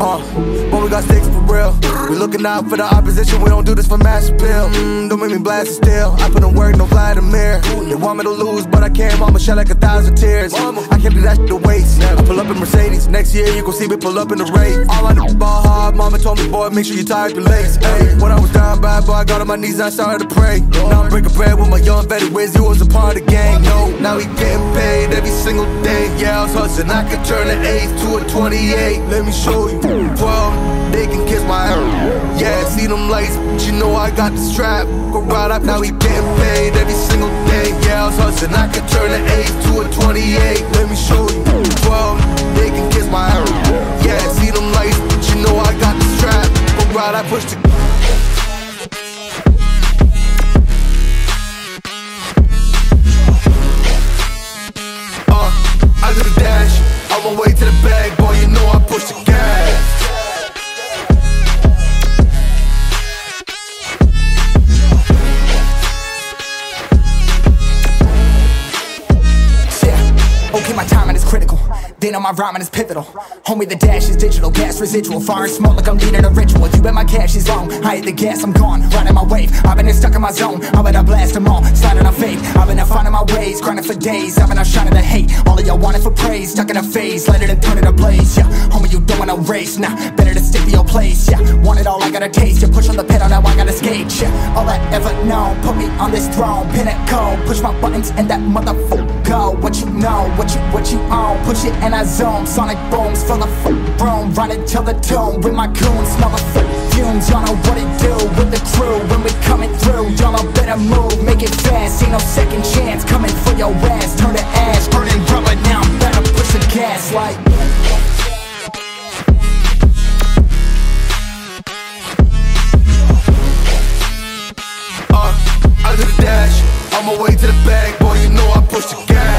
got sticks for real. We looking out for the opposition, we don't do this for mass appeal. Mm, don't make me blast it still. I put in work, no Vladimir. They want me to lose, but I can't. Mama shed like a thousand tears. I can't do that shit to waste. Pull up in Mercedes. Next year, you gon' see me pull up in the race. All I is ball hard. Mama told me, boy, make sure you tie up your legs. Hey, when I was down bad, boy, I got on my knees I started to pray. Now I'm breaking bread with my young Betty Wiz. He was a part of the gang. No, now he getting paid every single day. Yeah, I was hustling. I could turn an 8 to a 28. Let me show you. 12, they can kiss my ass. Yeah, see them lights, but you know I got the strap. Go right up, now he getting paid every single day. Yeah, I was hustling. I could turn an 8 to a 28. Let me show you. Push the Uh, I do the dash, on my is critical. They know my rhyming is pivotal. Homie, the dash is digital, gas residual. Fire and smoke like I'm leading a ritual. You bet my cash is long. I hit the gas, I'm gone. Riding my wave. I've been stuck in my zone. I bet I blast them all. Sliding on faith. I've been out finding my ways. Grinding for days. I've been out shining the hate. All of y'all wanted for praise. Stuck in a phase. And turn it ablaze. Yeah. Homie, you don't want no race. Nah, better to stick to your place. Yeah. Want it all, I gotta taste. You push on the pedal, now I gotta skate. Yeah. All I ever known. Put me on this throne. Pinnacle. Push my buttons and that motherfucker go. What you know, what you, what you own. Push it and I zone. Sonic booms full of room. Run it till the tomb with my goons. Smell the fumes. Y'all know what it do with the crew when we coming through. Y'all know better move, make it fast. Ain't no second chance coming for your ass. Turn to ash, burning rubber now. I'm Better push the gas like. Uh, the dash, on my way to the bag, boy, you know I push the gas.